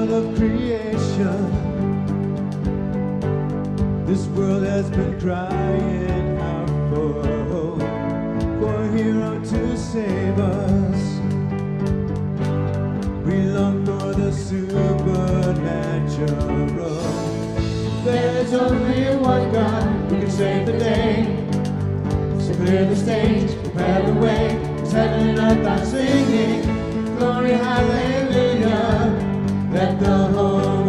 God of creation, this world has been crying out for hope, for a hero to save us. We long for the supernatural. There's only one God who can save the day. So clear the stage, prepare the way, it's heaven and earth are singing, glory, hallelujah let the whole.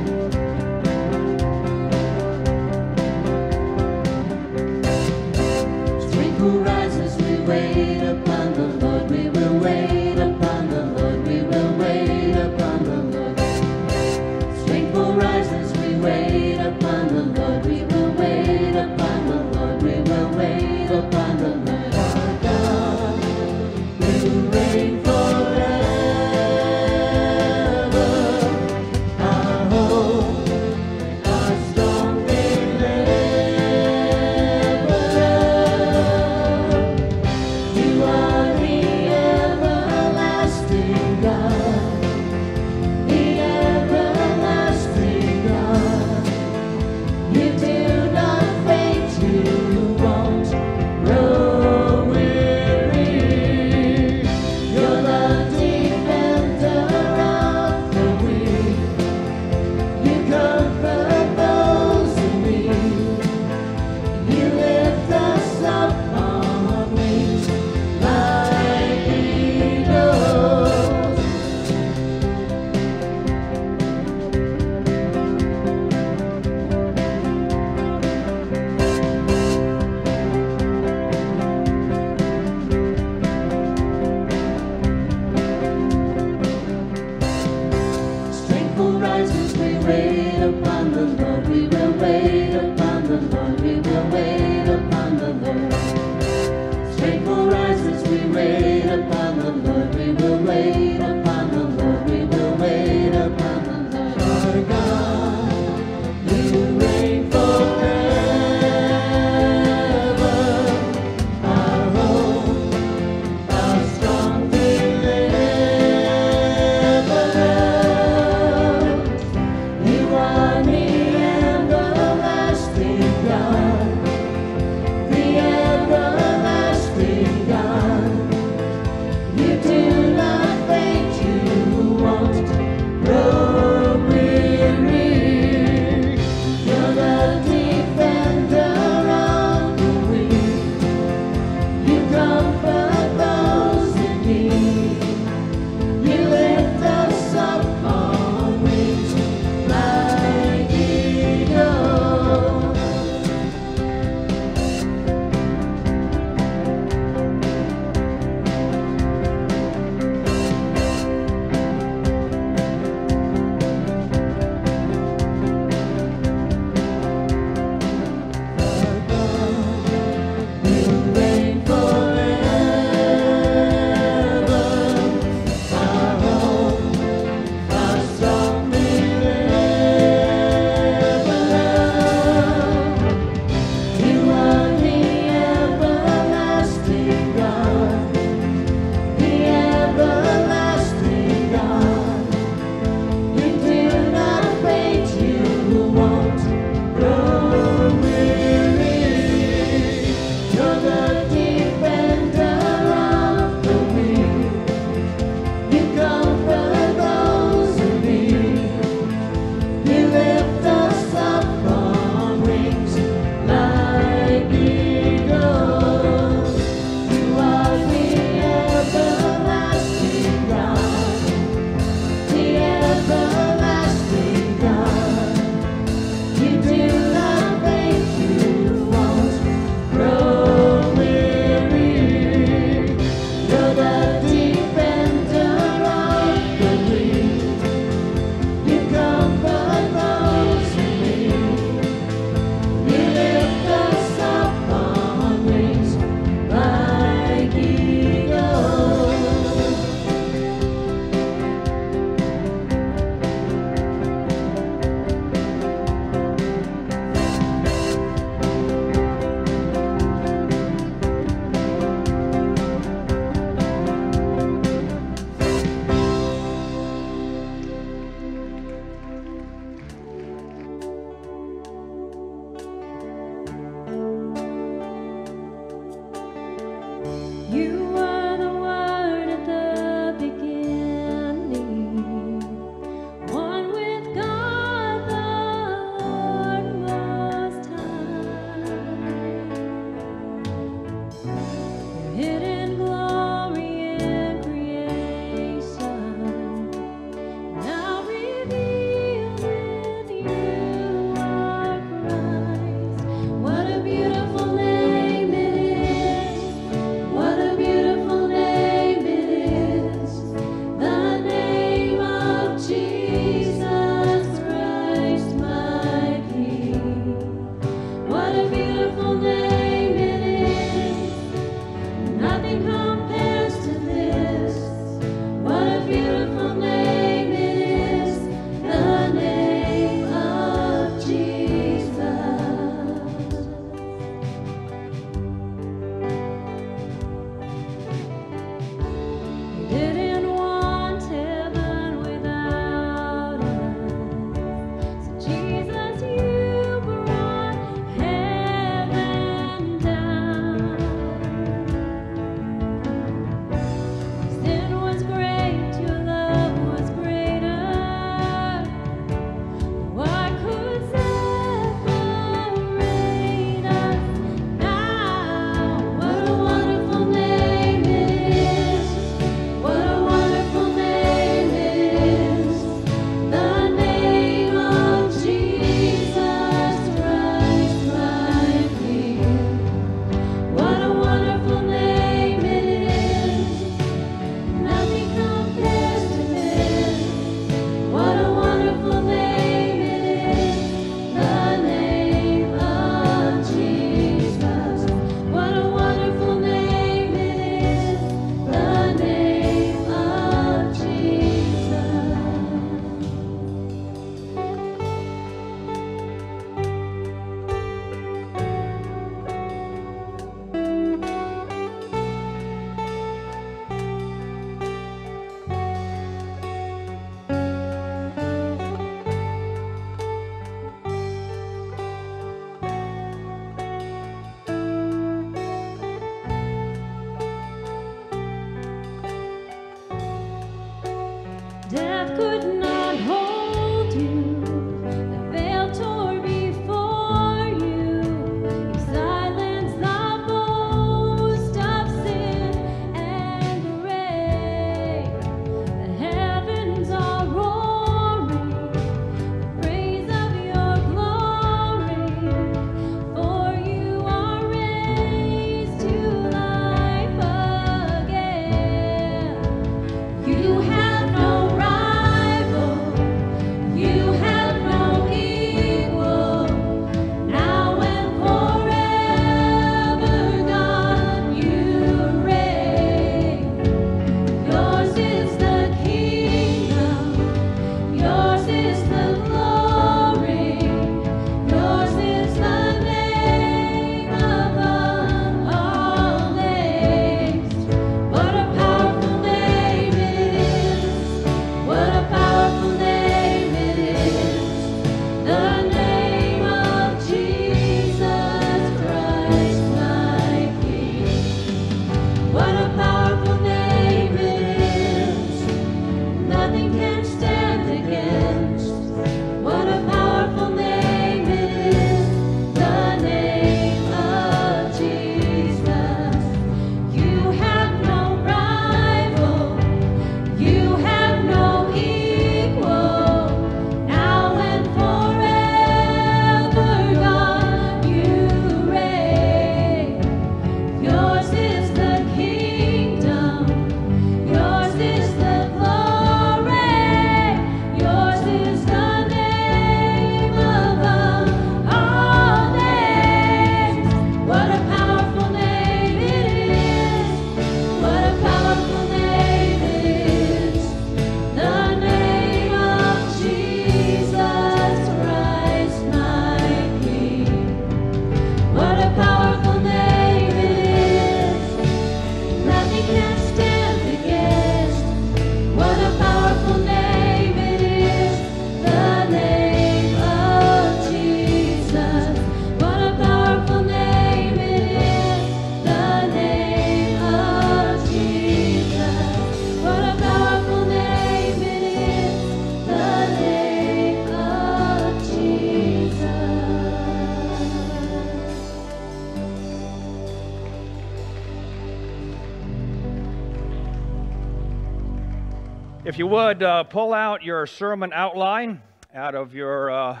Would, uh, pull out your sermon outline out of your uh,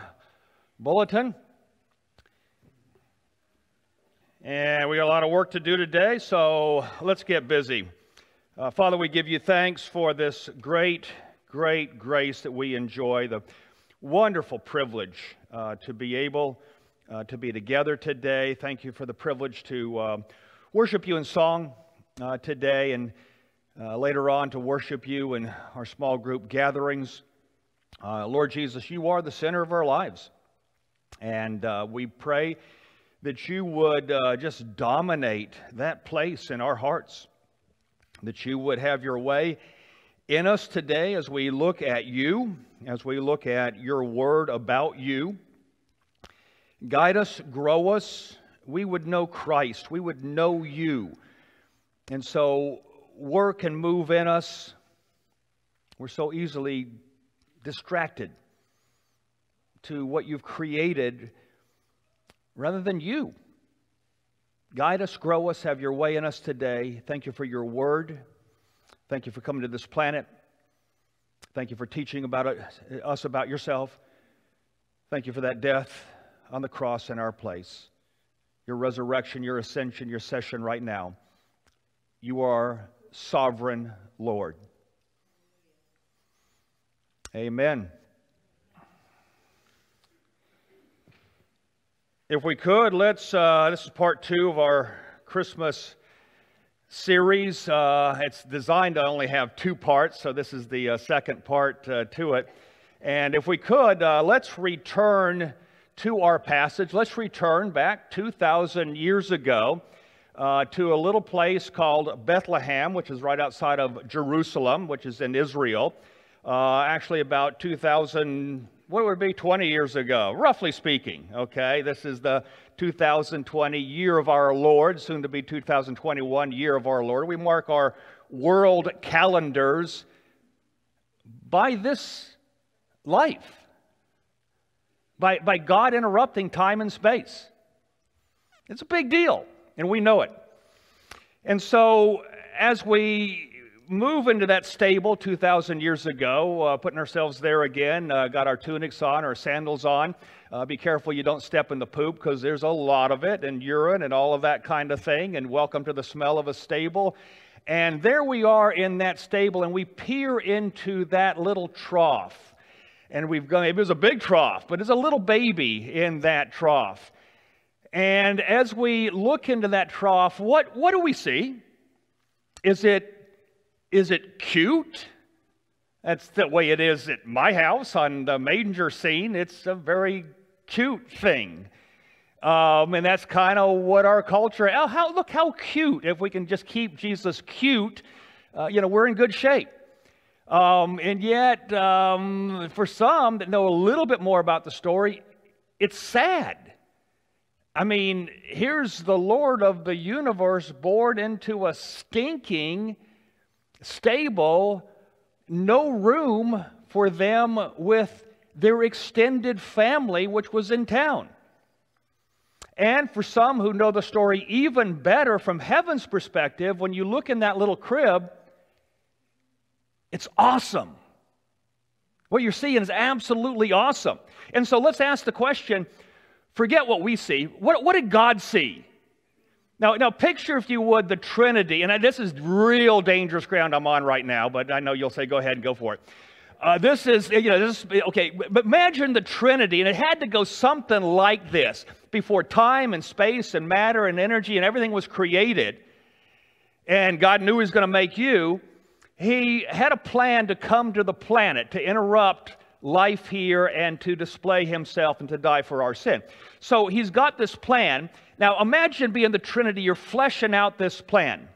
bulletin. And we got a lot of work to do today, so let's get busy. Uh, Father, we give you thanks for this great, great grace that we enjoy, the wonderful privilege uh, to be able uh, to be together today. Thank you for the privilege to uh, worship you in song today and uh, later on to worship you in our small group gatherings. Uh, Lord Jesus, you are the center of our lives. And uh, we pray that you would uh, just dominate that place in our hearts, that you would have your way in us today as we look at you, as we look at your word about you. Guide us, grow us. We would know Christ, we would know you. And so work and move in us, we're so easily distracted to what you've created rather than you. Guide us, grow us, have your way in us today. Thank you for your word. Thank you for coming to this planet. Thank you for teaching about us about yourself. Thank you for that death on the cross in our place, your resurrection, your ascension, your session right now. You are sovereign Lord. Amen. If we could, let's, uh, this is part two of our Christmas series. Uh, it's designed to only have two parts, so this is the uh, second part uh, to it. And if we could, uh, let's return to our passage. Let's return back 2,000 years ago uh, to a little place called Bethlehem, which is right outside of Jerusalem, which is in Israel. Uh, actually, about 2,000, what would it be, 20 years ago, roughly speaking. Okay, this is the 2020 year of our Lord, soon to be 2021 year of our Lord. We mark our world calendars by this life, by, by God interrupting time and space. It's a big deal and we know it. And so, as we move into that stable 2,000 years ago, uh, putting ourselves there again, uh, got our tunics on, our sandals on. Uh, be careful you don't step in the poop because there's a lot of it, and urine and all of that kind of thing. And welcome to the smell of a stable. And there we are in that stable, and we peer into that little trough. And we've gone, it was a big trough, but it's a little baby in that trough. And as we look into that trough, what, what do we see? Is it, is it cute? That's the way it is at my house on the manger scene. It's a very cute thing. Um, and that's kind of what our culture, oh, how, look how cute. If we can just keep Jesus cute, uh, you know, we're in good shape. Um, and yet, um, for some that know a little bit more about the story, it's sad. I mean, here's the Lord of the universe born into a stinking stable, no room for them with their extended family, which was in town. And for some who know the story even better from heaven's perspective, when you look in that little crib, it's awesome. What you're seeing is absolutely awesome. And so let's ask the question Forget what we see. What, what did God see? Now, now, picture, if you would, the Trinity. And this is real dangerous ground I'm on right now, but I know you'll say, go ahead and go for it. Uh, this is, you know, this is, okay, but imagine the Trinity, and it had to go something like this before time and space and matter and energy and everything was created. And God knew He was going to make you. He had a plan to come to the planet to interrupt life here and to display himself and to die for our sin. So he's got this plan. Now imagine being the Trinity, you're fleshing out this plan.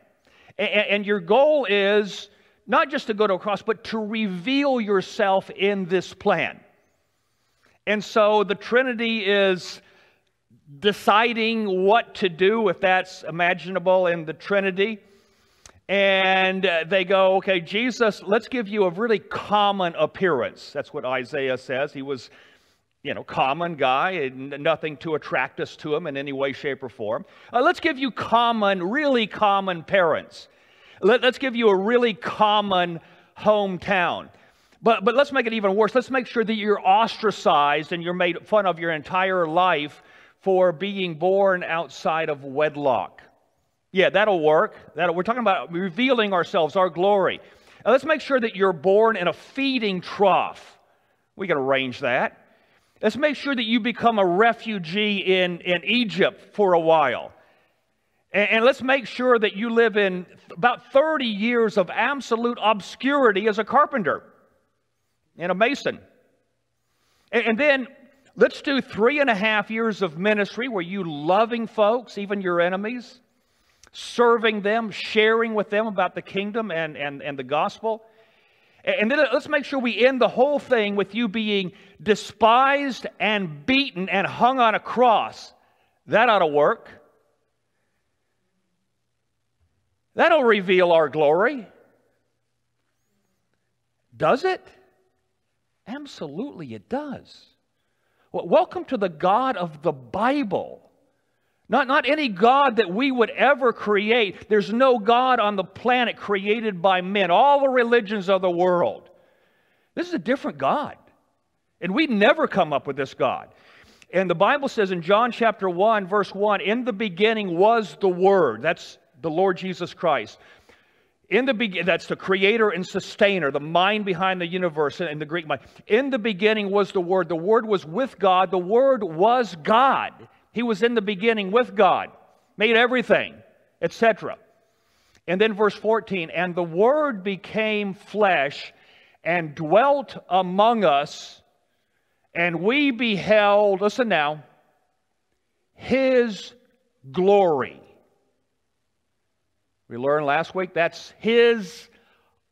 And your goal is not just to go to a cross, but to reveal yourself in this plan. And so the Trinity is deciding what to do, if that's imaginable in the Trinity and uh, they go, okay, Jesus, let's give you a really common appearance. That's what Isaiah says. He was, you know, common guy, and nothing to attract us to him in any way, shape, or form. Uh, let's give you common, really common parents. Let, let's give you a really common hometown. But, but let's make it even worse. Let's make sure that you're ostracized and you're made fun of your entire life for being born outside of wedlock. Yeah, that'll work. That'll, we're talking about revealing ourselves, our glory. Now, let's make sure that you're born in a feeding trough. We can arrange that. Let's make sure that you become a refugee in, in Egypt for a while. And, and let's make sure that you live in about 30 years of absolute obscurity as a carpenter and a mason. And, and then let's do three and a half years of ministry where you loving folks, even your enemies, serving them, sharing with them about the kingdom and, and, and the gospel. And then let's make sure we end the whole thing with you being despised and beaten and hung on a cross. That ought to work. That'll reveal our glory. Does it? Absolutely, it does. Well, welcome to the God of the Bible. Not, not any God that we would ever create. There's no God on the planet created by men, all the religions of the world. This is a different God. And we'd never come up with this God. And the Bible says in John chapter 1, verse 1, in the beginning was the Word. That's the Lord Jesus Christ. In the beginning, that's the creator and sustainer, the mind behind the universe in the Greek mind. In the beginning was the Word. The Word was with God. The Word was God. He was in the beginning with God, made everything, etc. And then verse 14, and the Word became flesh and dwelt among us, and we beheld, listen now, His glory we learned last week that's his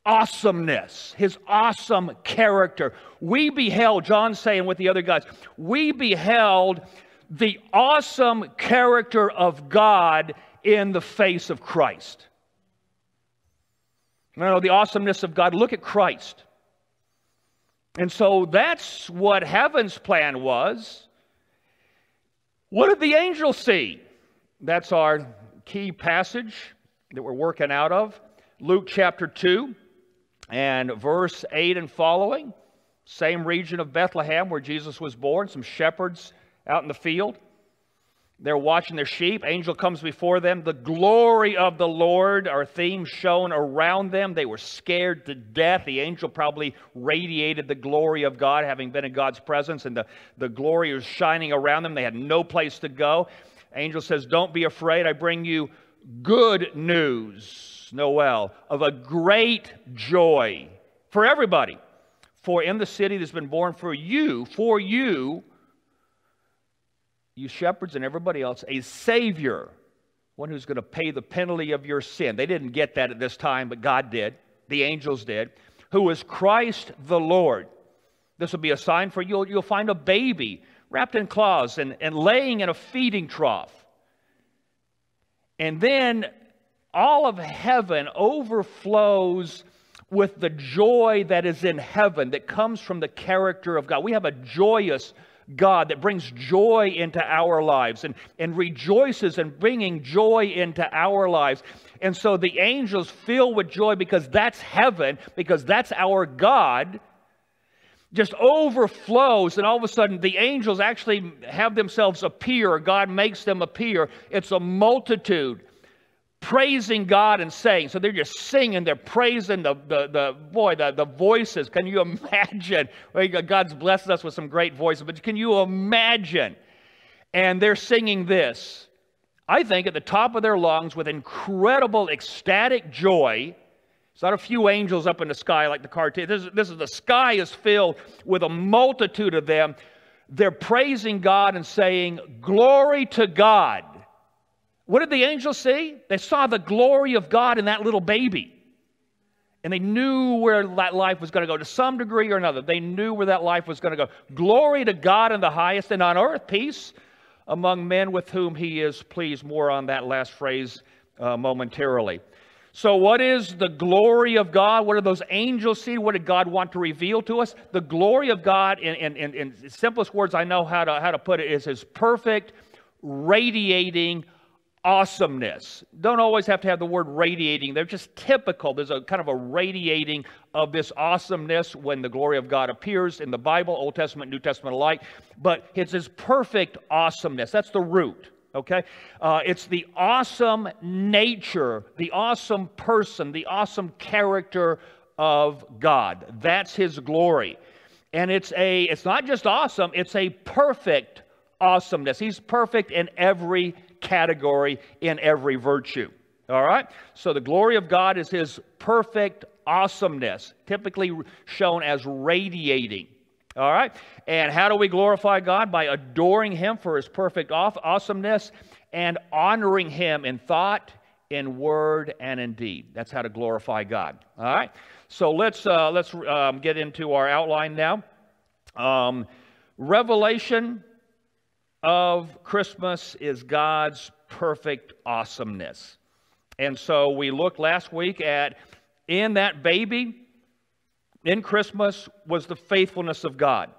awesomeness, his awesome character. We beheld, John saying with the other guys, we beheld the awesome character of God in the face of Christ. You know, the awesomeness of God. Look at Christ. And so that's what heaven's plan was. What did the angels see? That's our key passage that we're working out of. Luke chapter 2 and verse 8 and following. Same region of Bethlehem where Jesus was born, some shepherds out in the field. They're watching their sheep. Angel comes before them. The glory of the Lord, our theme shown around them. They were scared to death. The angel probably radiated the glory of God, having been in God's presence, and the, the glory was shining around them. They had no place to go. Angel says, Don't be afraid. I bring you good news, Noel, of a great joy for everybody. For in the city that's been born for you, for you, you shepherds and everybody else, a Savior, one who's going to pay the penalty of your sin. They didn't get that at this time, but God did. The angels did. Who is Christ the Lord. This will be a sign for you. You'll find a baby wrapped in cloths and, and laying in a feeding trough. And then all of heaven overflows with the joy that is in heaven that comes from the character of God. We have a joyous God that brings joy into our lives and, and rejoices in bringing joy into our lives. And so the angels fill with joy because that's heaven, because that's our God just overflows, and all of a sudden the angels actually have themselves appear. God makes them appear. It's a multitude praising God and saying. So they're just singing, they're praising the, the, the boy, the, the voices. Can you imagine? God's blessed us with some great voices, but can you imagine? And they're singing this. I think at the top of their lungs with incredible ecstatic joy it's not a few angels up in the sky like the cartoon. This, this is the sky is filled with a multitude of them. They're praising God and saying, Glory to God. What did the angels see? They saw the glory of God in that little baby. And they knew where that life was going to go to some degree or another. They knew where that life was going to go. Glory to God in the highest, and on earth, peace among men with whom he is pleased. More on that last phrase uh, momentarily. So, what is the glory of God? What do those angels see? What did God want to reveal to us? The glory of God, in, in, in, in simplest words I know how to, how to put it, is His perfect, radiating, awesomeness. Don't always have to have the word radiating. They're just typical. There's a kind of a radiating of this awesomeness when the glory of God appears in the Bible, Old Testament, New Testament alike. But it's this perfect awesomeness. That's the root. Okay? Uh, it's the awesome nature, the awesome person, the awesome character of God. That's his glory. And it's a it's not just awesome, it's a perfect awesomeness. He's perfect in every category, in every virtue. All right? So the glory of God is his perfect awesomeness, typically shown as radiating. All right? And how do we glorify God? By adoring him for his perfect awesomeness and honoring him in thought, in word, and in deed. That's how to glorify God. All right? So let's, uh, let's um, get into our outline now. Um, Revelation of Christmas is God's perfect awesomeness. And so we looked last week at in that baby, in Christmas, was the faithfulness of God.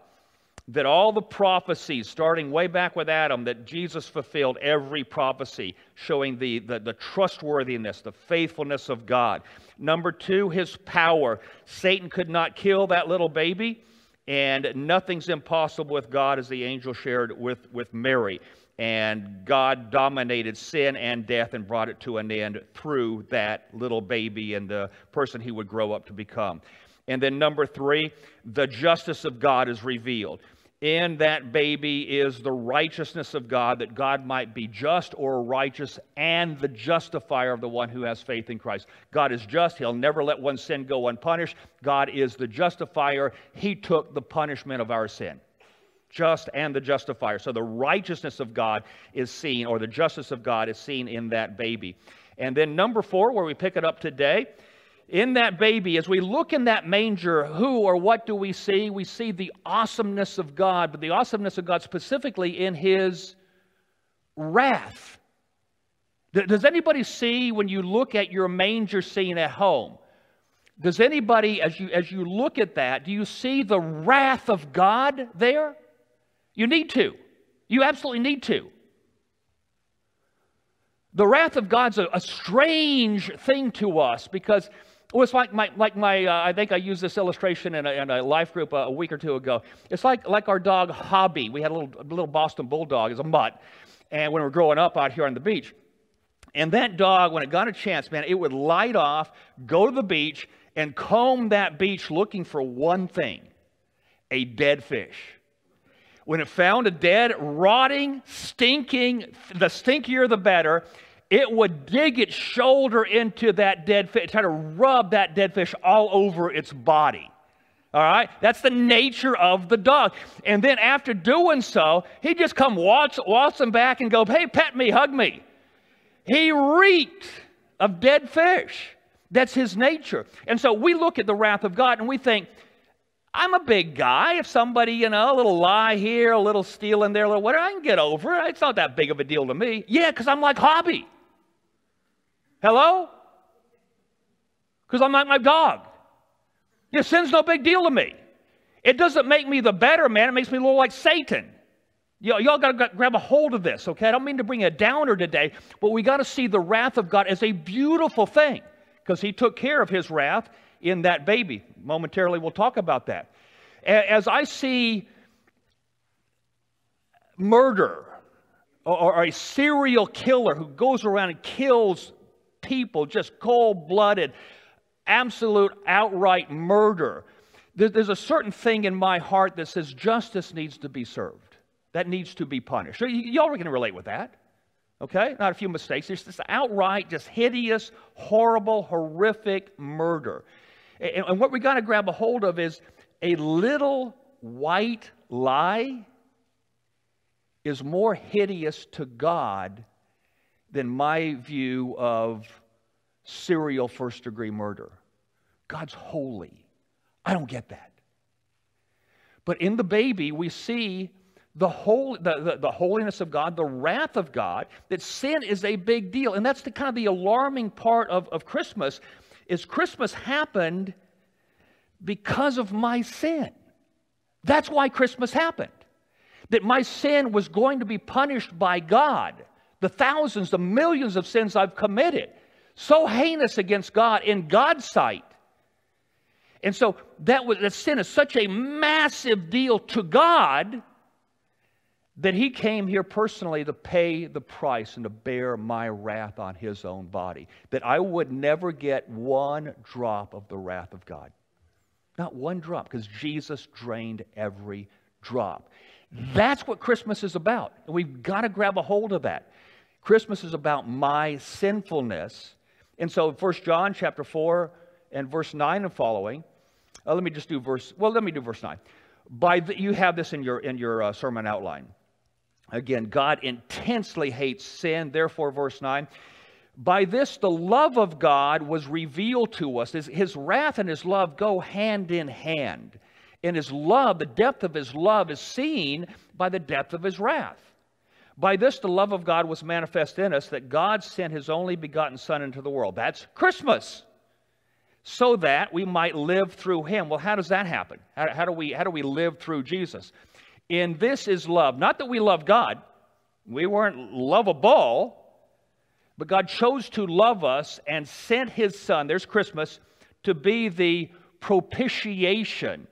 That all the prophecies, starting way back with Adam, that Jesus fulfilled every prophecy, showing the, the, the trustworthiness, the faithfulness of God. Number two, his power. Satan could not kill that little baby and nothing's impossible with God, as the angel shared with, with Mary. And God dominated sin and death and brought it to an end through that little baby and the person he would grow up to become. And then, number three, the justice of God is revealed in that baby is the righteousness of God, that God might be just or righteous and the justifier of the one who has faith in Christ. God is just. He'll never let one sin go unpunished. God is the justifier. He took the punishment of our sin. Just and the justifier. So the righteousness of God is seen, or the justice of God is seen in that baby. And then, number four, where we pick it up today, in that baby, as we look in that manger, who or what do we see? We see the awesomeness of God, but the awesomeness of God specifically in His wrath. Does anybody see when you look at your manger scene at home? Does anybody, as you, as you look at that, do you see the wrath of God there? You need to. You absolutely need to. The wrath of God's a, a strange thing to us because well, it's like my, like my uh, I think I used this illustration in a, in a life group a, a, week or two ago. It's like, like our dog Hobby. We had a little, a little Boston Bulldog as a mutt, and when we were growing up out here on the beach. And that dog, when it got a chance, man, it would light off, go to the beach, and comb that beach looking for one thing a dead fish. When it found a dead, rotting, stinking, the stinkier the better, it would dig its shoulder into that dead fish, try to rub that dead fish all over its body. All right? That's the nature of the dog. And then after doing so, he'd just come waltz, waltzing back and go, hey, pet me, hug me. He reeked of dead fish. That's his nature. And so we look at the wrath of God and we think, I'm a big guy. If somebody, you know, a little lie here, a little steal in there, a little whatever, I can get over it. It's not that big of a deal to me. Yeah, because I'm like Hobby. Hello? Because I'm like my dog. You know, sin's no big deal to me. It doesn't make me the better man, it makes me look like Satan. Y'all, y'all got to grab a hold of this, okay? I don't mean to bring a downer today, but we got to see the wrath of God as a beautiful thing because He took care of His wrath in that baby. Momentarily, we'll talk about that. As I see murder or a serial killer who goes around and kills people, just cold blooded, absolute, outright murder. There's a certain thing in my heart that says justice needs to be served, that needs to be punished. So y'all are going to relate with that. Okay? Not a few mistakes. It's this outright, just hideous, horrible, horrific murder. And, what we got to grab a hold of is a little white lie is more hideous to God than my view of serial first degree murder. God's holy. I don't get that. But in the baby, we see the, whole, the, the, the, holiness of God, the wrath of God, that sin is a big deal. And that's the kind of the alarming part of, of Christmas is Christmas happened because of my sin. That's why Christmas happened. That my sin was going to be punished by God the thousands, the millions of sins I've committed. So heinous against God in God's sight. And so that was that sin is such a massive deal to God that he came here personally to pay the price and to bear my wrath on his own body. That I would never get one drop of the wrath of God. Not one drop, because Jesus drained every drop. That's what Christmas is about. And we've got to grab a hold of that. Christmas is about my sinfulness. And so 1 John chapter 4 and verse 9 and following, uh, let me just do verse, well, let me do verse 9. By the, you have this in your, in your uh, sermon outline. Again, God intensely hates sin. Therefore, verse 9, by this the love of God was revealed to us. His, his wrath and his love go hand in hand. And his love, the depth of his love, is seen by the depth of his wrath. By this the love of God was manifest in us, that God sent his only begotten Son into the world. That's Christmas. So that we might live through him. Well, how does that happen? How, how, do, we, how do we live through Jesus? In this is love. Not that we love God, we weren't lovable, but God chose to love us and sent his Son, there's Christmas, to be the propitiation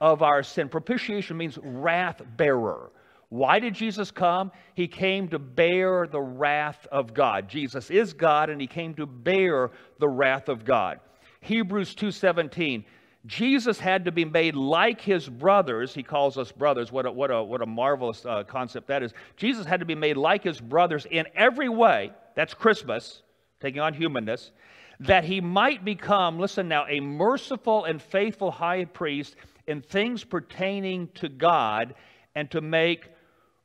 of our sin. Propitiation means wrath bearer. Why did Jesus come? He came to bear the wrath of God. Jesus is God and he came to bear the wrath of God. Hebrews 2:17 Jesus had to be made like his brothers. He calls us brothers. What a, what a, what a marvelous uh, concept that is. Jesus had to be made like his brothers in every way. That's Christmas, taking on humanness. That he might become, listen now, a merciful and faithful high priest in things pertaining to God and to make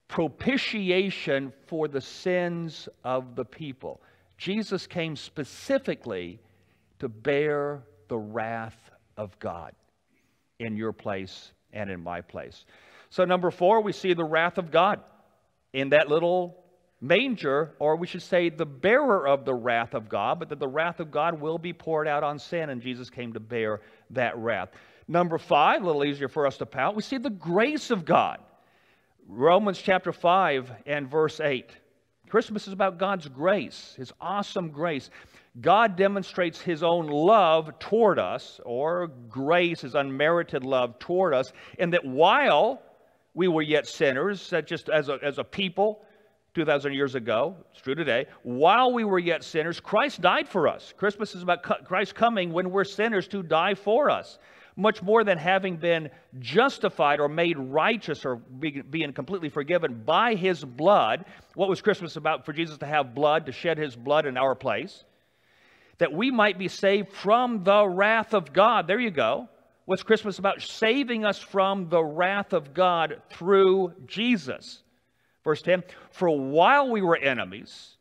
propitiation for the sins of the people. Jesus came specifically to bear the wrath of God in your place and in my place. So, number four, we see the wrath of God in that little manger, or we should say the bearer of the wrath of God, but that the wrath of God will be poured out on sin, and Jesus came to bear that wrath. Number five, a little easier for us to pout, we see the grace of God. Romans chapter 5 and verse 8. Christmas is about God's grace, His awesome grace. God demonstrates his own love toward us, or grace, his unmerited love toward us, in that while we were yet sinners, just as a, as a people 2,000 years ago, it's true today, while we were yet sinners, Christ died for us. Christmas is about Christ coming when we're sinners to die for us. Much more than having been justified or made righteous or being completely forgiven by his blood. What was Christmas about for Jesus to have blood, to shed his blood in our place? that we might be saved from the wrath of God. There you go. What's Christmas about? Saving us from the wrath of God through Jesus. Verse 10 For while we were enemies,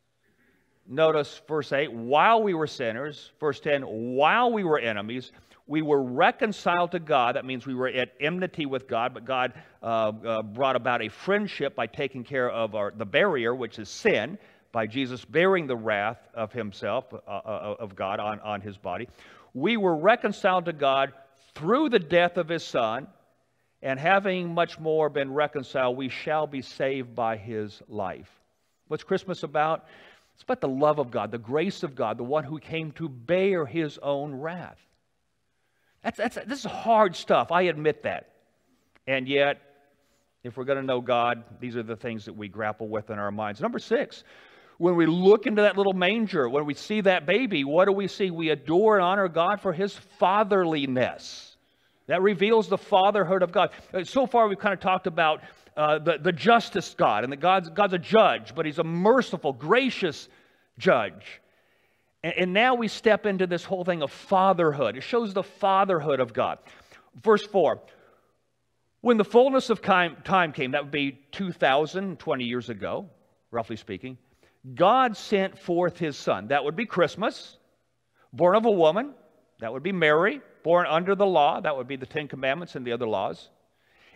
notice verse 8, while we were sinners, verse 10, while we were enemies, we were reconciled to God. That means we were at enmity with God, but God uh, uh, brought about a friendship by taking care of our, the barrier, which is sin by Jesus bearing the wrath of himself, uh, uh, of God on, on his body. We were reconciled to God through the death of his son, and having much more been reconciled, we shall be saved by his life. What's Christmas about? It's about the love of God, the grace of God, the one who came to bear his own wrath. That's, that's, this is hard stuff, I admit that. And yet, if we're going to know God, these are the things that we grapple with in our minds. Number six, when we look into that little manger, when we see that baby, what do we see? We adore and honor God for his fatherliness. That reveals the fatherhood of God. Uh, so far, we've kind of talked about uh, the, the justice God, and that God's, God's a judge, but he's a merciful, gracious judge. And, and now we step into this whole thing of fatherhood. It shows the fatherhood of God. Verse 4 When the fullness of time came, that would be 2,020 years ago, roughly speaking, God sent forth his son. That would be Christmas, born of a woman. That would be Mary, born under the law. That would be the Ten Commandments and the other laws.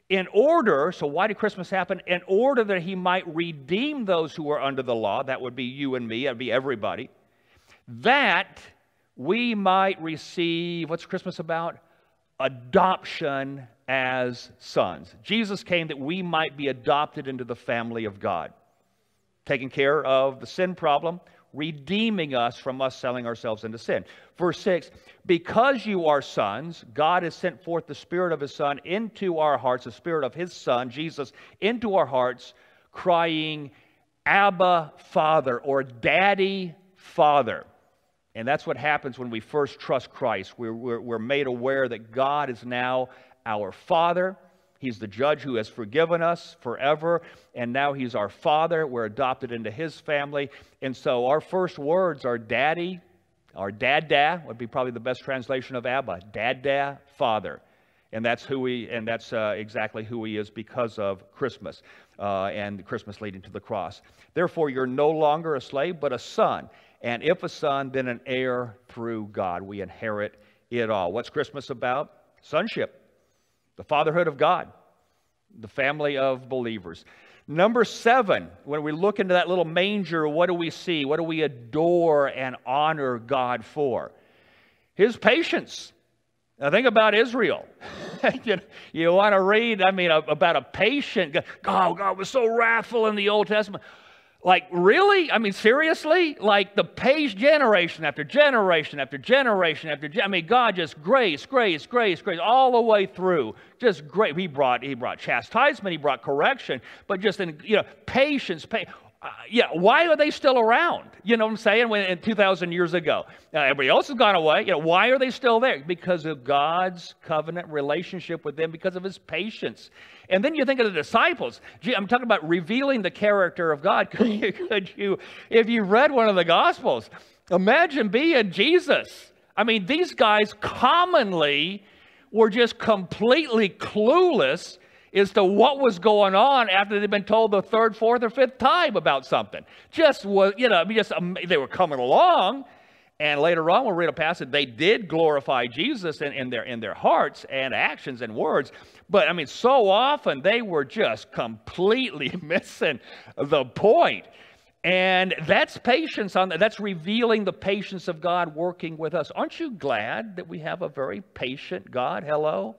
In order, so why did Christmas happen? In order that he might redeem those who were under the law. That would be you and me, that would be everybody. That we might receive, what's Christmas about? Adoption as sons. Jesus came that we might be adopted into the family of God. taking care of the sin problem, redeeming us from us selling ourselves into sin. Verse 6 Because you are sons, God has sent forth the Spirit of His Son into our hearts, the Spirit of His Son, Jesus, into our hearts, crying, Abba, Father, or Daddy, Father. And that's what happens when we first trust Christ. We're, we're, we're made aware that God is now our Father. He's the judge who has forgiven us forever, and now He's our Father. We're adopted into His family. And so our first words are Daddy, our Dad Dad would be probably the best translation of Abba, Dad Dad, Father. And that's who he, and that's uh, exactly who he is because of Christmas uh, and Christmas leading to the cross. Therefore, you're no longer a slave, but a son. And if a son, then an heir through God. We inherit it all. What's Christmas about? Sonship the fatherhood of God, the family of believers. Number seven, when we look into that little manger, what do we see? What do we adore and honor God for? His patience. Now, think about Israel. you, you want to read, I mean, about a patient God. God was so wrathful in the Old Testament. Like, really? I mean, seriously? Like the page generation after generation after generation after I mean, God just grace, grace, grace, grace, all the way through. Just great. He brought, he brought chastisement, he brought correction, but just in, you know, patience, patience. Uh, yeah, why are they still around? You know what I'm saying? When in 2,000 years ago, uh, everybody else has gone away. You know, why are they still there? Because of God's covenant relationship with them, because of His patience. And then you think of the disciples. Gee, I'm talking about revealing the character of God. Could you, could you, if you read one of the Gospels, imagine being Jesus. I mean, these guys commonly were just completely clueless as to what was going on after they'd been told the third, fourth, or fifth time about something. Just was, you know, just um, they were coming along. And later on, we'll read a passage, they did glorify Jesus in, in, their, in their hearts and actions and words. But I mean, so often they were just completely missing the point. And that's patience on that's revealing the patience of God working with us. Aren't you glad that we have a very patient God? Hello?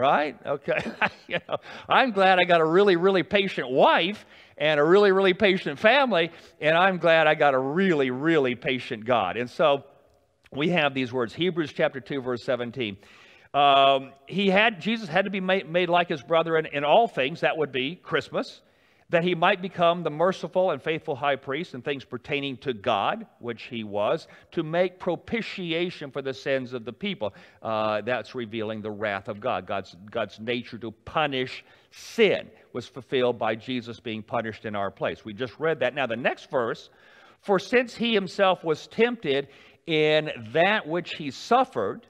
Right? Okay. you know, I'm glad I got a really, really patient wife and a really, really patient family, and I'm glad I got a really, really patient God. And so we have these words Hebrews chapter 2, verse 17. Um, he had Jesus had to be made, made like his brother in, in all things. That would be Christmas that he might become the merciful and faithful high priest in things pertaining to God, which he was, to make propitiation for the sins of the people. Uh, that's revealing the wrath of God. God's, God's nature to punish sin was fulfilled by Jesus being punished in our place. We just read that. Now, the next verse, for since he himself was tempted in that which he suffered,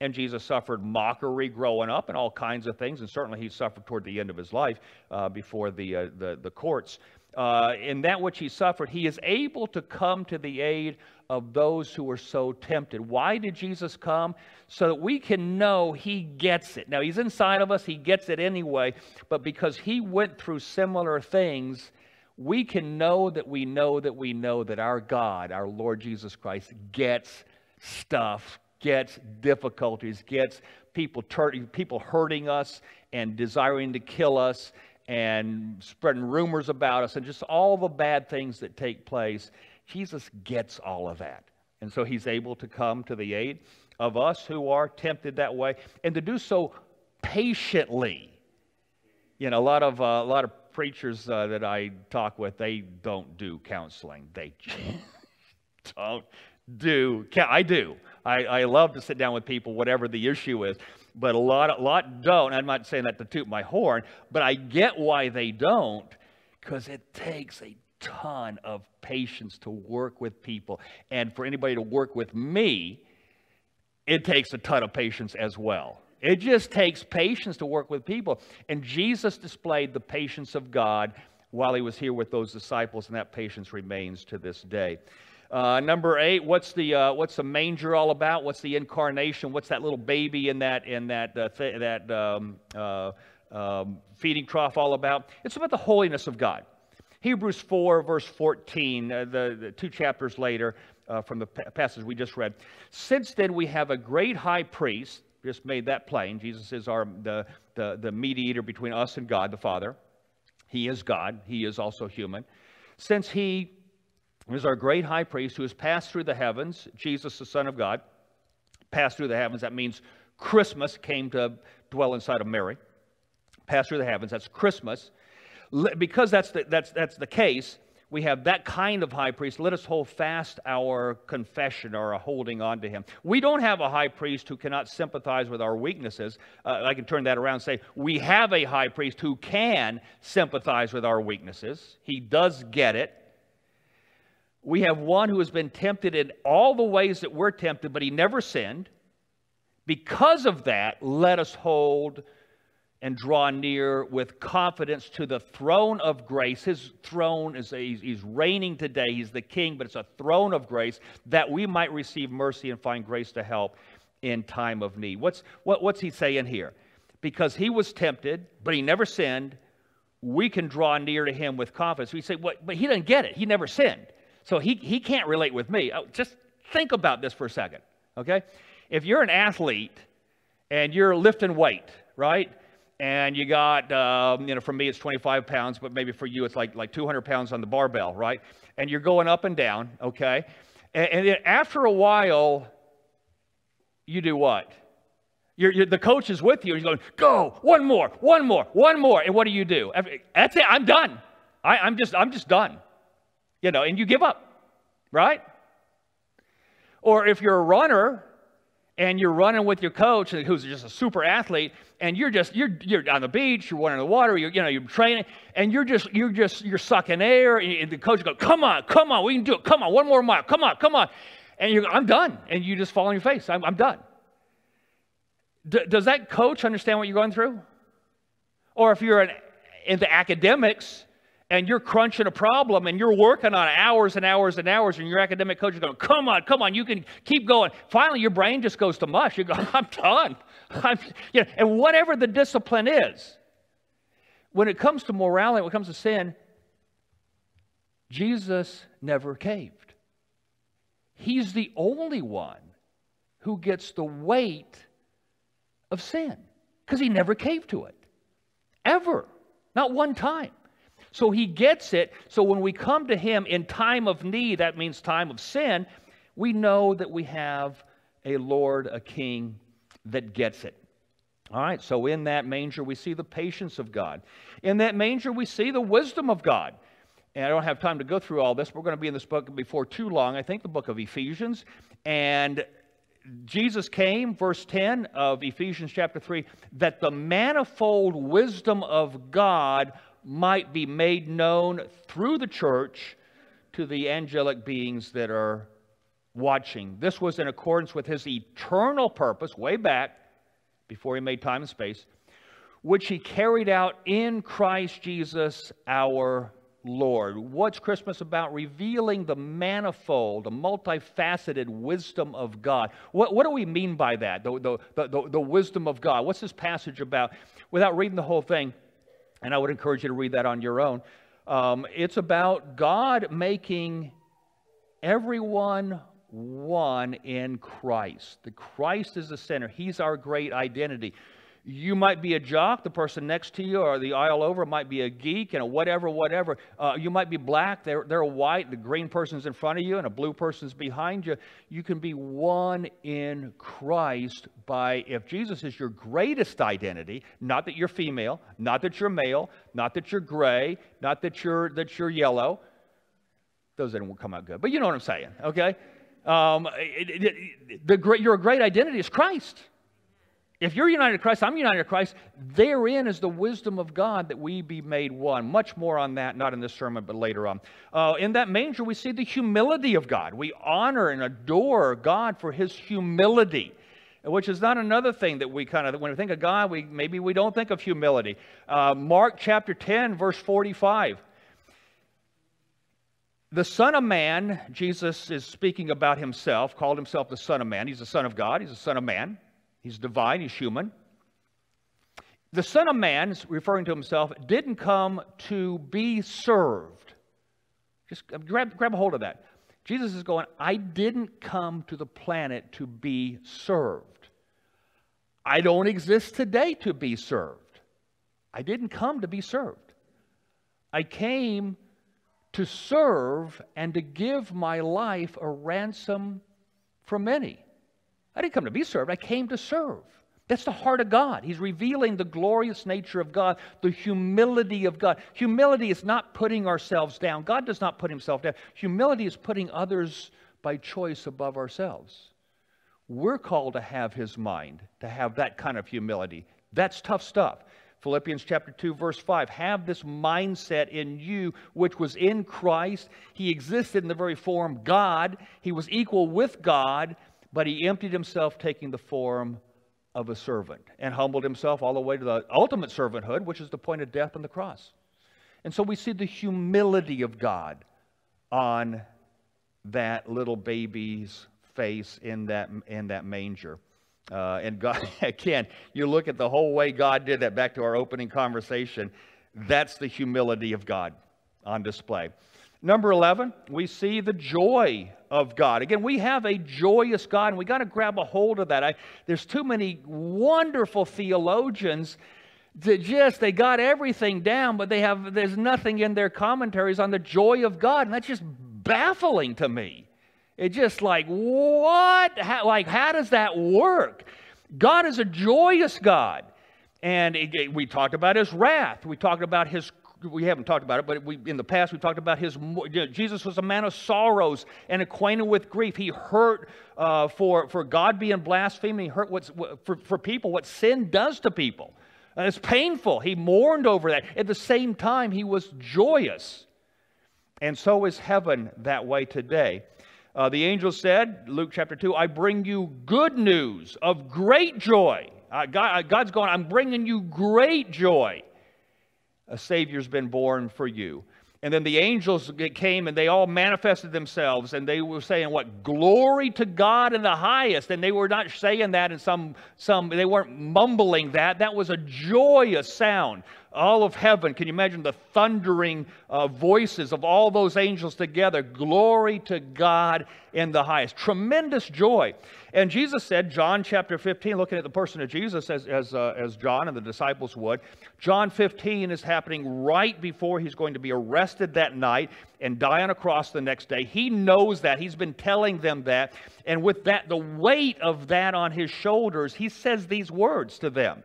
and Jesus suffered mockery growing up and all kinds of things, and certainly he suffered toward the end of his life uh, before the, uh, the, the, courts. Uh, in that which he suffered, he is able to come to the aid of those who are so tempted. Why did Jesus come? So that we can know he gets it. Now, he's inside of us, he gets it anyway, but because he went through similar things, we can know that we know that we know that our God, our Lord Jesus Christ, gets stuff gets difficulties, gets people, people hurting us and desiring to kill us and spreading rumors about us and just all the bad things that take place. Jesus gets all of that. And so he's able to come to the aid of us who are tempted that way and to do so patiently. You know, a lot of, uh, a lot of preachers uh, that I talk with, they don't do counseling. They don't do, I do. I, I love to sit down with people, whatever the issue is, but a lot, a lot don't. I'm not saying that to toot my horn, but I get why they don't, because it takes a ton of patience to work with people. And for anybody to work with me, it takes a ton of patience as well. It just takes patience to work with people. And Jesus displayed the patience of God while he was here with those disciples, and that patience remains to this day. Uh, number eight, what's the uh, what's the manger all about? What's the incarnation? What's that little baby in that in that uh, th- that um, uh, um, feeding trough all about? It's about the holiness of God. Hebrews 4, verse 14, uh, the, the, two chapters later uh, from the passage we just read. Since then we have a great high priest, just made that plain. Jesus is our the, the, the mediator between us and God the Father. He is God, he is also human Since he is our great high priest who has passed through the heavens, Jesus, the Son of God, passed through the heavens. That means Christmas came to dwell inside of Mary. Passed through the heavens. That's Christmas. Because that's the, that's, that's the case, we have that kind of high priest. Let us hold fast our confession or a holding on to him. We don't have a high priest who cannot sympathize with our weaknesses. Uh, I can turn that around and say, we have a high priest who can sympathize with our weaknesses. He does get it. We have one who has been tempted in all the ways that we're tempted, but he never sinned. Because of that, let us hold and draw near with confidence to the throne of grace. His throne is a, he's reigning today. He's the king, but it's a throne of grace that we might receive mercy and find grace to help in time of need. What's, what, what's he saying here? Because he was tempted, but he never sinned, we can draw near to him with confidence. We say, what, but he doesn't get it. He never sinned. So he, he can't relate with me. Oh, just think about this for a second, okay? If you're an athlete and you're lifting weight, right? And you got, um, you know, for me it's 25 pounds, but maybe for you it's like, like 200 pounds on the barbell, right? And you're going up and down, okay? And, and then after a while, you do what? You're, you're, the coach is with you and he's going, go, one more, one more, one more. And what do you do? That's it, I'm done. I, I'm, just, I'm just done. You know, and you give up, right? Or if you're a runner and you're running with your coach who's just a super athlete and you're just you're you're on the beach you're running in the water you're, you know you're training and you're just you're just you're sucking air and the coach goes come on come on we can do it. Come on one more mile. Come on come on. And you're i'm done. And you just fall on your face. I'm, I'm done. D- does that coach understand what you're going through? Or if you're an, into academics and you're crunching a problem and you're working on hours and hours and hours, and your academic coach is going, Come on, come on, you can keep going. Finally, your brain just goes to mush. You go, I'm done. I'm, you know, and whatever the discipline is, when it comes to morality, when it comes to sin, Jesus never caved. He's the only one who gets the weight of sin because he never caved to it. Ever. Not one time. So he gets it. So when we come to him in time of need, that means time of sin, we know that we have a Lord, a King that gets it. All right, so in that manger, we see the patience of God. In that manger, we see the wisdom of God. And I don't have time to go through all this. We're going to be in this book before too long. I think the book of Ephesians. And Jesus came, verse 10 of Ephesians chapter 3, that the manifold wisdom of God might be made known through the church to the angelic beings that are watching. This was in accordance with his eternal purpose, way back before he made time and space, which he carried out in Christ Jesus our Lord. What's Christmas about? Revealing the manifold, the multifaceted wisdom of God. What, what do we mean by that? The, the, the, the wisdom of God. What's this passage about? Without reading the whole thing, and I would encourage you to read that on your own. Um, it's about God making everyone one in Christ. The Christ is the center. He's our great identity. You might be a jock, the person next to you or the aisle over might be a geek and a whatever, whatever. Uh, you might be black, they're, they're white, the green person's in front of you and a blue person's behind you. You can be one in Christ by, if Jesus is your greatest identity, not that you're female, not that you're male, not that you're gray, not that you're, that you're yellow. Those didn't come out good, but you know what I'm saying, okay? Um, it, it, it, the, your great identity is Christ. If you're united to Christ, I'm united to Christ, therein is the wisdom of God that we be made one. Much more on that, not in this sermon, but later on. Uh, in that manger, we see the humility of God. We honor and adore God for his humility, which is not another thing that we kind of, when we think of God, we, maybe we don't think of humility. Uh, Mark chapter 10, verse 45. The Son of Man, Jesus is speaking about himself, called himself the Son of Man. He's the Son of God, he's the Son of Man. He's divine, he's human. The Son of Man, referring to himself, didn't come to be served. Just grab, grab a hold of that. Jesus is going, I didn't come to the planet to be served. I don't exist today to be served. I didn't come to be served. I came to serve and to give my life a ransom for many. I didn't come to be served, I came to serve. That's the heart of God. He's revealing the glorious nature of God, the humility of God. Humility is not putting ourselves down. God does not put himself down. Humility is putting others by choice above ourselves. We're called to have his mind, to have that kind of humility. That's tough stuff. Philippians chapter 2 verse 5 have this mindset in you which was in Christ he existed in the very form God he was equal with God but he emptied himself taking the form of a servant and humbled himself all the way to the ultimate servanthood, which is the point of death on the cross. And so we see the humility of God on that little baby's face in that, in that manger. Uh, and God, again, you look at the whole way God did that, back to our opening conversation, that's the humility of God on display. Number 11, we see the joy of God. Again, we have a joyous God, and we got to grab a hold of that. I, there's too many wonderful theologians that just they got everything down, but they have there's nothing in their commentaries on the joy of God, and that's just baffling to me. It's just like what? How, like how does that work? God is a joyous God. And it, we talked about his wrath. We talked about his we haven't talked about it, but we, in the past we talked about his. You know, Jesus was a man of sorrows and acquainted with grief. He hurt uh, for for God being blasphemed. He hurt what's for for people what sin does to people. And it's painful. He mourned over that. At the same time, he was joyous, and so is heaven that way today. Uh, the angel said, Luke chapter two, "I bring you good news of great joy." Uh, God, God's going, "I'm bringing you great joy." A Savior's been born for you. And then the angels came and they all manifested themselves and they were saying, What? Glory to God in the highest. And they were not saying that in some, some they weren't mumbling that. That was a joyous sound. All of heaven, can you imagine the thundering uh, voices of all those angels together? Glory to God in the highest. Tremendous joy. And Jesus said, John chapter 15, looking at the person of Jesus as, as, uh, as John and the disciples would, John 15 is happening right before he's going to be arrested that night and die on a cross the next day. He knows that. He's been telling them that. And with that, the weight of that on his shoulders, he says these words to them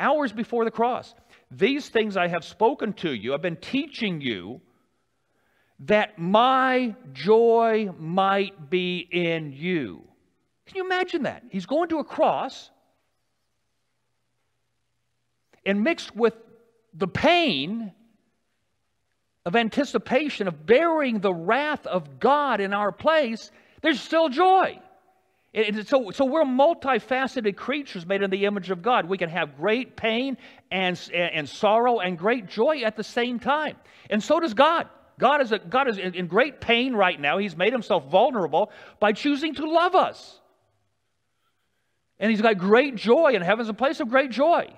hours before the cross. These things I have spoken to you, I've been teaching you that my joy might be in you. Can you imagine that? He's going to a cross, and mixed with the pain of anticipation of bearing the wrath of God in our place, there's still joy. It, so, so we're multifaceted creatures made in the image of God. We can have great pain and, and sorrow and great joy at the same time. And so does God. God is, a, God is in great pain right now. He's made himself vulnerable by choosing to love us. And he's got great joy, and heaven's a place of great joy.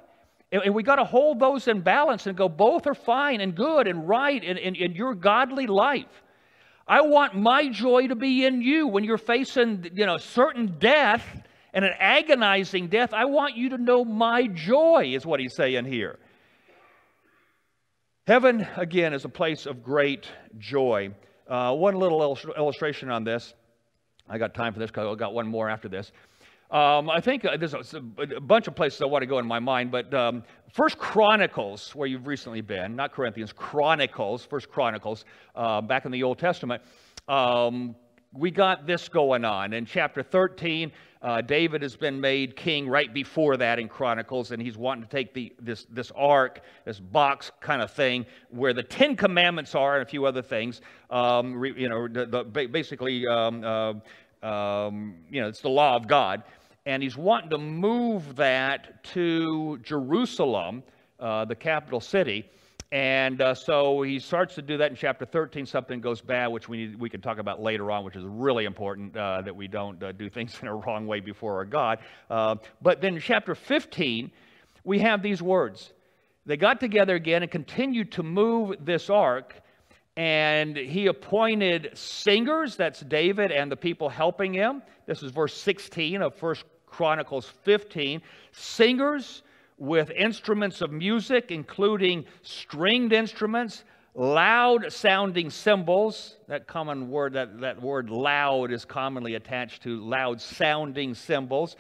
And, we got to hold those in balance and go, both are fine and good and right in, in, in your godly life. I want my joy to be in you when you're facing, you know, certain death and an agonizing death. I want you to know my joy, is what he's saying here. Heaven, again, is a place of great joy. Uh, one little illustration on this. I got time for this because I got one more after this. Um, I think uh, there's a, a, bunch of places I want to go in my mind, but um, First Chronicles, where you've recently been, not Corinthians, Chronicles, First Chronicles, uh, back in the Old Testament, um, we got this going on. In chapter 13, uh, David has been made king right before that in Chronicles, and he's wanting to take the, this, this ark, this box kind of thing, where the Ten Commandments are and a few other things. Um, re, you know, the, the, basically, um, uh, um, you know, it's the law of God and he's wanting to move that to Jerusalem, uh, the capital city. And uh, so he starts to do that in chapter 13. Something goes bad, which we, need, we can talk about later on, which is really important uh, that we don't uh, do things in a wrong way before our God. Uh, but then in chapter 15, we have these words. They got together again and continued to move this ark and he appointed singers that's david and the people helping him this is verse 16 of first chronicles 15 singers with instruments of music including stringed instruments loud sounding cymbals. That common word, that, that word loud is commonly attached to loud sounding cymbals.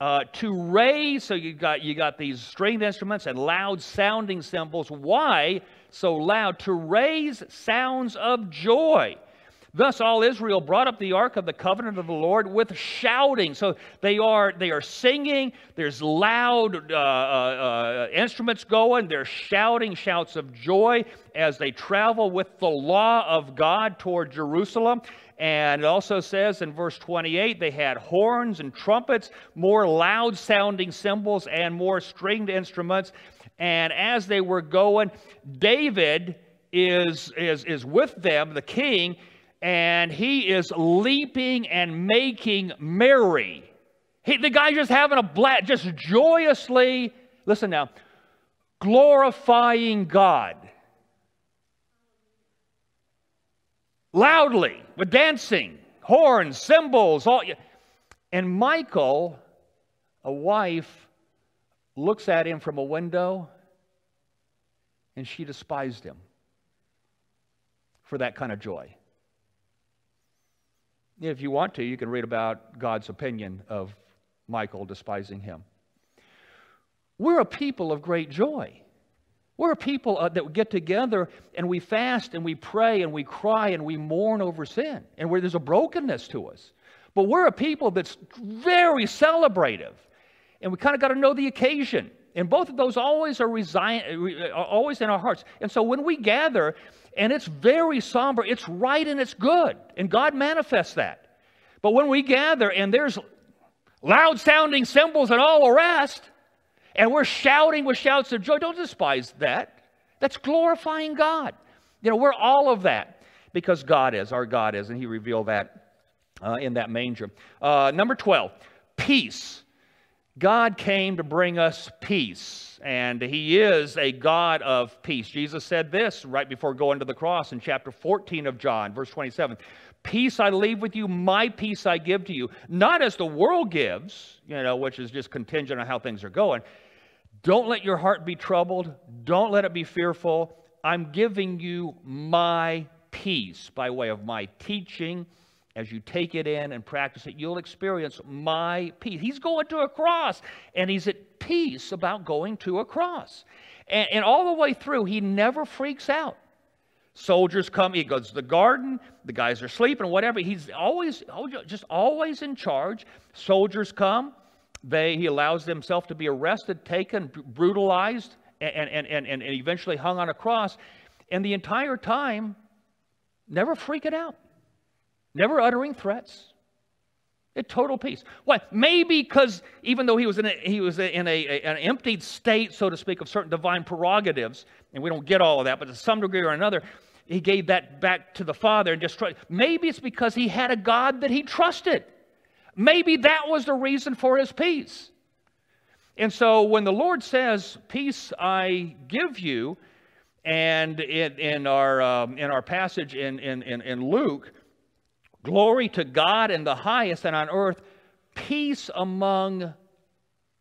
Uh, to raise, so you got you got these stringed instruments and loud sounding cymbals. Why so loud? To raise sounds of joy. Thus all Israel brought up the ark of the covenant of the Lord with shouting. So they are they are singing. There's loud uh, uh, uh, instruments going. They're shouting shouts of joy as they travel with the law of God toward Jerusalem. And it also says in verse 28 they had horns and trumpets, more loud sounding cymbals, and more stringed instruments. And as they were going, David is, is, is with them, the king, and he is leaping and making merry. He, the guy's just having a blast, just joyously, listen now, glorifying God. Loudly, with dancing, horns, cymbals, all. And Michal, a wife, looks at him from a window and she despised him for that kind of joy. If you want to, you can read about God's opinion of Michal despising him. We're a people of great joy. We're a people uh, that get together and we fast and we pray and we cry and we mourn over sin and where there's a brokenness to us. But we're a people that's very celebrative and we kind of got to know the occasion. And both of those always are, resign, are always in our hearts. And so when we gather and it's very somber, it's right and it's good. And God manifests that. But when we gather and there's loud sounding cymbals and all the rest, and we're shouting with shouts of joy, don't despise that. That's glorifying God. You know, we're all of that because God is, our God is, and He revealed that uh, in that manger. Uh, number 12, peace. God came to bring us peace, and He is a God of peace. Jesus said this right before going to the cross in chapter 14 of John, verse 27 Peace I leave with you, my peace I give to you. Not as the world gives, you know, which is just contingent on how things are going. Don't let your heart be troubled, don't let it be fearful. I'm giving you my peace by way of my teaching as you take it in and practice it, you'll experience my peace. He's going to a cross, and he's at peace about going to a cross. And, and all the way through, he never freaks out. Soldiers come, he goes to the garden, the guys are sleeping, whatever. He's always, oh, just always in charge. Soldiers come, they, he allows himself to be arrested, taken, brutalized, and, and, and, and eventually hung on a cross. And the entire time, never freaking out never uttering threats. A total peace. Why? Maybe because even though he was in a, he was in a, a, an emptied state, so to speak, of certain divine prerogatives, and we don't get all of that, but to some degree or another, he gave that back to the Father and just tried. Maybe it's because he had a God that he trusted. Maybe that was the reason for his peace. And so when the Lord says, "Peace I give you," and in, in our um, in our passage in in, in Luke Glory to God in the highest, and on earth, peace among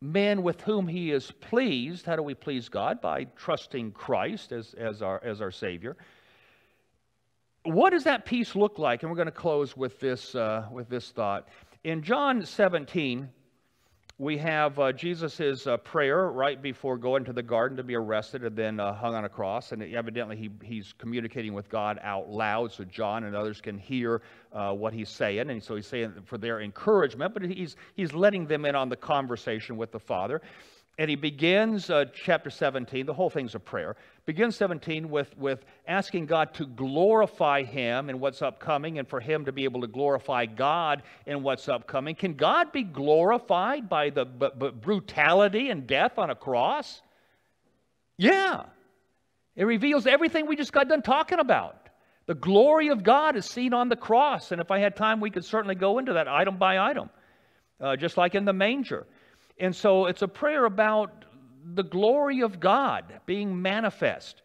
men with whom he is pleased. How do we please God? By trusting Christ as, as, our, as our Savior. What does that peace look like? And we're going to close with this, uh, with this thought. In John 17, we have uh, Jesus' uh, prayer right before going to the garden to be arrested and then uh, hung on a cross. And evidently, he, he's communicating with God out loud so John and others can hear uh, what he's saying. And so he's saying for their encouragement, but he's, he's letting them in on the conversation with the Father. And he begins uh, chapter 17, the whole thing's a prayer, begins 17 with, with asking God to glorify him in what's upcoming and for him to be able to glorify God in what's upcoming. Can God be glorified by the b- b- brutality and death on a cross? Yeah. It reveals everything we just got done talking about. The glory of God is seen on the cross. And if I had time, we could certainly go into that item by item, uh, just like in the manger. And so it's a prayer about the glory of God being manifest.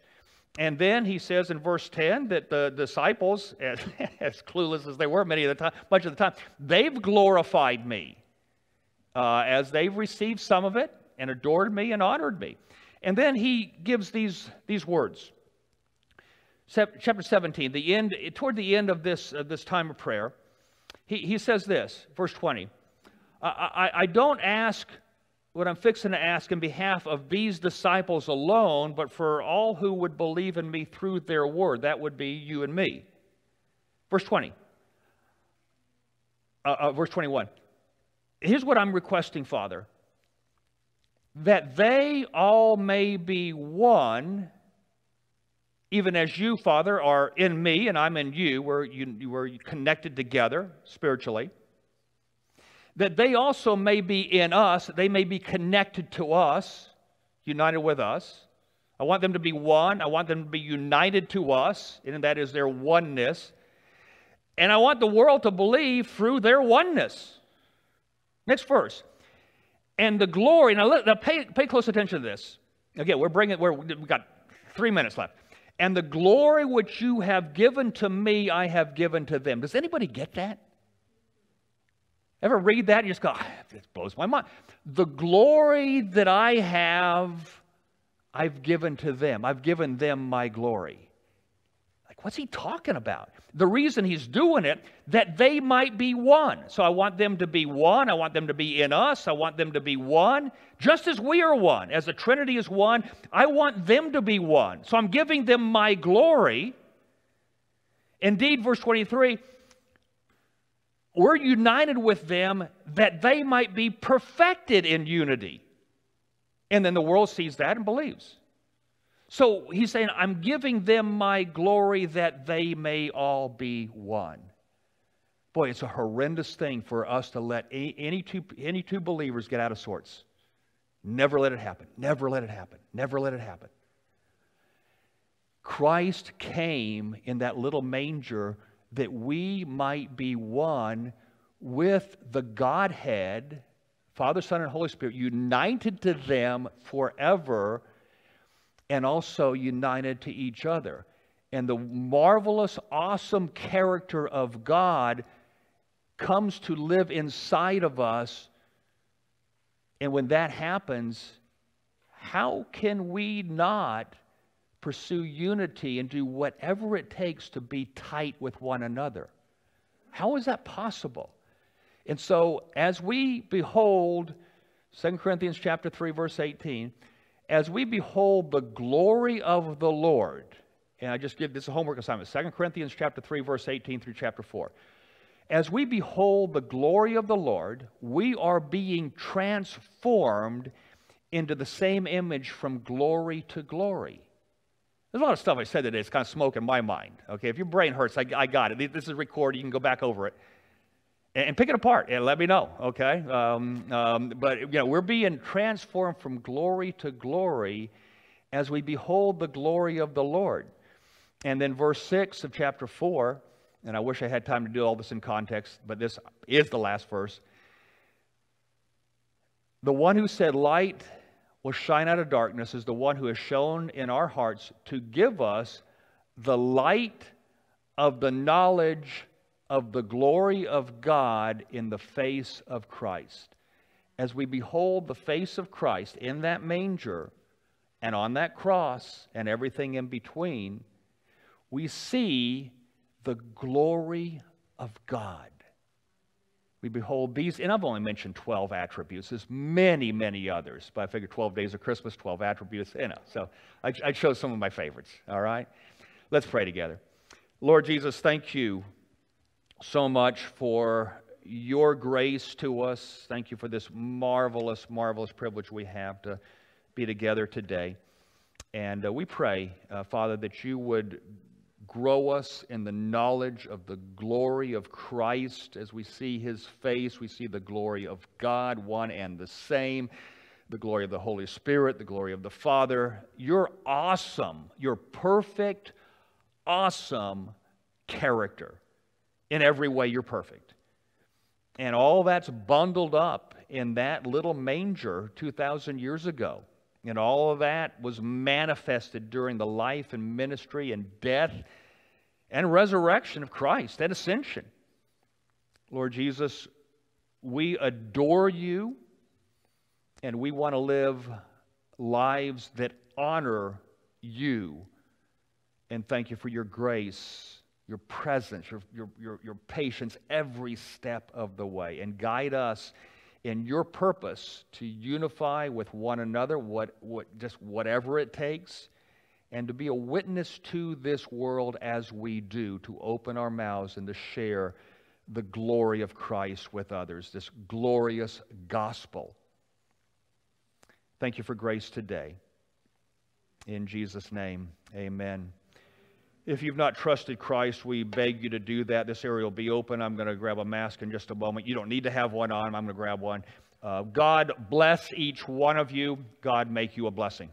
And then he says in verse 10 that the disciples, as, as clueless as they were many of the time, much of the time, they've glorified me uh, as they've received some of it and adored me and honored me. And then he gives these, these words chapter 17, the end, toward the end of this, this time of prayer, he, he says this, verse 20 I, I, I don't ask what I'm fixing to ask in behalf of these disciples alone, but for all who would believe in me through their word. That would be you and me. Verse 20. Uh, uh, verse 21. Here's what I'm requesting, Father that they all may be one even as you, Father, are in me and I'm in you, we're, you, we're connected together spiritually, that they also may be in us, they may be connected to us, united with us. I want them to be one. I want them to be united to us, and that is their oneness. And I want the world to believe through their oneness. Next verse. And the glory, now, now pay, pay close attention to this. Again, we're bringing, we're, we've got three minutes left. And the glory which you have given to me, I have given to them. Does anybody get that? Ever read that and you just go, ah, this blows my mind. The glory that I have, I've given to them. I've given them my glory. Like, what's he talking about? The reason he's doing it, that they might be one. So I want them to be one. I want them to be in us. I want them to be one, just as we are one. As the Trinity is one, I want them to be one. So I'm giving them my glory. Indeed, verse 23 we're united with them that they might be perfected in unity. And then the world sees that and believes. So he's saying, I'm giving them my glory that they may all be one. Boy, it's a horrendous thing for us to let any two, any two believers get out of sorts. Never let it happen. Never let it happen. Never let it happen. Christ came in that little manger that we might be one with the Godhead, Father, Son, and Holy Spirit, united to them forever and also united to each other. And the marvelous, awesome character of God comes to live inside of us. And when that happens, how can we not pursue unity and do whatever it takes to be tight with one another? How is that possible? And so, as we behold 2 Corinthians chapter 3 verse 18, as we behold the glory of the Lord, and I just give this a homework assignment 2 Corinthians chapter 3, verse 18 through chapter 4. As we behold the glory of the Lord, we are being transformed into the same image from glory to glory. There's a lot of stuff I said today. It's kind of smoke in my mind. Okay, if your brain hurts, I, I got it. This is recorded. You can go back over it and, pick it apart and let me know, okay? Um, um, but, you know, we're being transformed from glory to glory as we behold the glory of the Lord. And then verse 6 of chapter 4, and I wish I had time to do all this in context, but this is the last verse. The one who said, Light will shine out of darkness is the one who has shown in our hearts to give us the light of the knowledge of the glory of God in the face of Christ. As we behold the face of Christ in that manger and on that cross and everything in between, we see the glory of God. We behold these, and I've only mentioned 12 attributes. There's many, many others, but I figure 12 days of Christmas, 12 attributes, you know. So I, I chose some of my favorites, all right? Let's pray together. Lord Jesus, thank you so much for your grace to us. Thank you for this marvelous, marvelous privilege we have to be together today. And uh, we pray, uh, Father, that you would grow us in the knowledge of the glory of Christ. As we see his face, we see the glory of God, one and the same, the glory of the Holy Spirit, the glory of the Father. You're awesome, You're perfect, awesome character in every way, you're perfect. And all that's bundled up in that little manger 2,000 years ago. And all of that was manifested during the life and ministry and death and resurrection of Christ, and ascension. Lord Jesus, we adore you and we want to live lives that honor you And thank you for your grace, your presence, your, your, your, your patience every step of the way. And guide us in your purpose to unify with one another, what, what, just whatever it takes, and to be a witness to this world as we do, to open our mouths and to share the glory of Christ with others, this glorious gospel. Thank you for grace today. In Jesus' name, amen. If you've not trusted Christ, we beg you to do that. This area will be open. I'm going to grab a mask in just a moment. You don't need to have one on. I'm going to grab one. Uh, God bless each one of you. God make you a blessing.